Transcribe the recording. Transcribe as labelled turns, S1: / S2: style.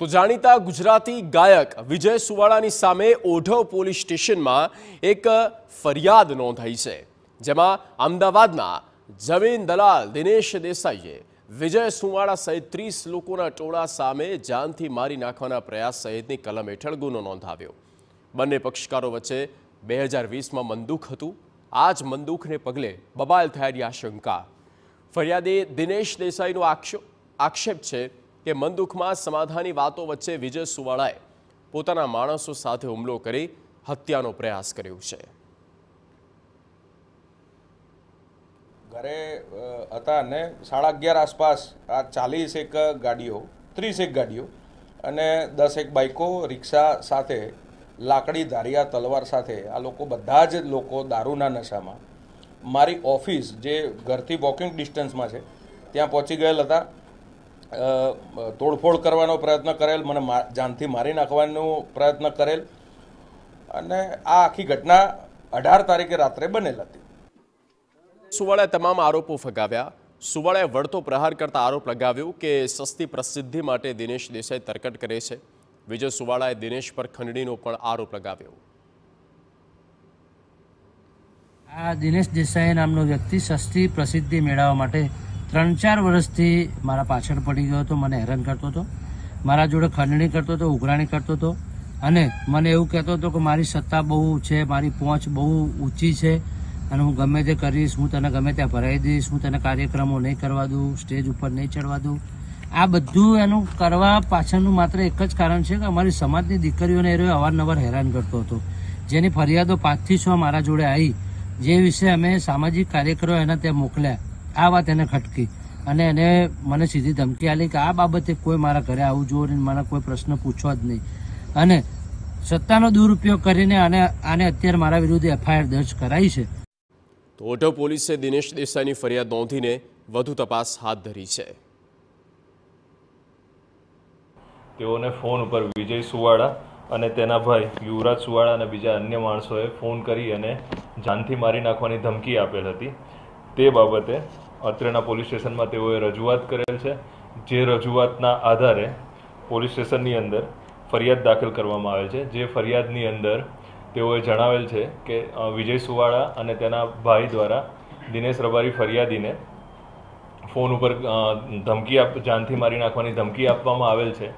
S1: તો જાણીતા ગુજરાતી ગાયક વિજય સુવાળાની સામે ઓઢવ પોલીસ સ્ટેશનમાં એક ફરિયાદ નોંધાઈ છે, જેમાં અમદાવાદના જમીન દલાલ દિનેશ દેસાઈએ વિજય સુવાળા સહિત ત્રીસ લોકોના ટોળા સામે જાનથી મારી નાખવાના પ્રયાસ સહિતની કલમ હેઠળ ગુનો નોંધાવ્યો. બંને પક્ષકારો વચ્ચે બે હજાર વીસમાં મંદુખ હતું. આ જ મંદુખને પગલે બબાલ થયાની આશંકા. ફરિયાદી દિનેશ દેસાઈનો આક્ષેપ છે કે મંદુકમાં સમાધાની વાતો વચ્ચે વિજય સુવાળાએ પોતાના માણસો સાથે હુમલો કરી હત્યાનો પ્રયાસ કર્યો છે.
S2: ઘરે હતા ને સાડા અગિયાર આસપાસ આ ચાલીસ એક ગાડીઓ, ત્રીસ એક ગાડીઓ અને દસ એક બાઇકો રિક્ષા સાથે, લાકડી, ધારિયા, તલવાર સાથે આ લોકો બધા જ લોકો દારૂના નશામાં મારી ઓફિસ જે ઘરથી વોકિંગ ડિસ્ટન્સમાં છે, ત્યાં પહોંચી ગયેલ હતા. તોડફોડ કરવાનો પ્રયત્ન કરેલ મને જાનથી મારી નાખવાનો પ્રયત્ન કરેલ. અને આ આખી ઘટના અઢાર તારીખે રાત્રે બનેલ હતી.
S1: સુવાળાએ તમામ આરોપો ફગાવ્યા. સુવાળાએ વળતો પ્રહાર કરતા આરોપ લગાવ્યો કે સસ્તી પ્રસિદ્ધિ માટે દિનેશ દેસાઈ તરકટ કરે છે. વિજય સુવાળાએ દિનેશ પર ખંડણીનો પણ આરોપ લગાવ્યો.
S3: આ દિનેશ દેસાઈ નામનો વ્યક્તિ સસ્તી પ્રસિદ્ધિ મેળવવા માટે ત્રણ ચાર વર્ષથી મારા પાછળ પડી ગયો હતો, મને હેરાન કરતો હતો. મારા જોડે ખંડણી કરતો હતો, ઉઘરાણી કરતો હતો. અને મને એવું કહેતો હતો કે મારી સત્તા બહુ છે, મારી પહોંચ બહુ ઊંચી છે. અને હું ગમે તે કરીશ, હું તને ગમે ત્યાં ભરાઈ દઈશ, હું તને કાર્યક્રમો નહીં કરવા દઉં, સ્ટેજ ઉપર નહીં ચડવા દઉં. આ બધું એનું કરવા પાછળનું માત્ર એક જ કારણ છે કે અમારી સમાજની દીકરીઓને એ અવારનવાર હેરાન કરતો હતો. જેની ફરિયાદો પાંચથી છ મારા જોડે આવી, જે વિશે અમે સામાજિક કાર્યકરો એના ત્યાં મોકલ્યા. આ વાત એને ખટકી. અને એને મને સીધી ધમકી આલી કે આ બાબતે કોઈ મારા ઘરે આવું જોઈએ ને મને કોઈ પ્રશ્ન પૂછવા જ નહીં. અને સત્તાનો દુરુપયોગ કરીને આને આને અત્યારે મારા વિરુદ્ધ એફઆઈઆર દર્જ કરાઈ છે.
S1: તો પોલીસે દિનેશ દેસાઈની ફરિયાદ નોંધીને વધુ તપાસ હાથ ધરી છે.
S4: તેઓને ફોન ઉપર વિજય સુવાળા અને તેના ભાઈ યુવરાજ સુવાળા અને બીજા અન્ય માણસોએ ફોન કરી અને જાનથી મારી નાખવાની ધમકી આપેલ હતી. તે બાબતે અત્રેના પોલીસ સ્ટેશનમાં તેઓએ રજૂઆત કરેલ છે, જે રજૂઆતના આધારે પોલીસ સ્ટેશનની અંદર ફરિયાદ દાખલ કરવામાં આવે છે. જે ફરિયાદની અંદર તેઓએ જણાવેલ છે કે વિજય સુવાળા અને તેના ભાઈ દ્વારા દિનેશ રબારી ફરિયાદીને ફોન ઉપર ધમકી આપ, જાનથી મારી નાખવાની ધમકી આપવામાં આવેલ છે.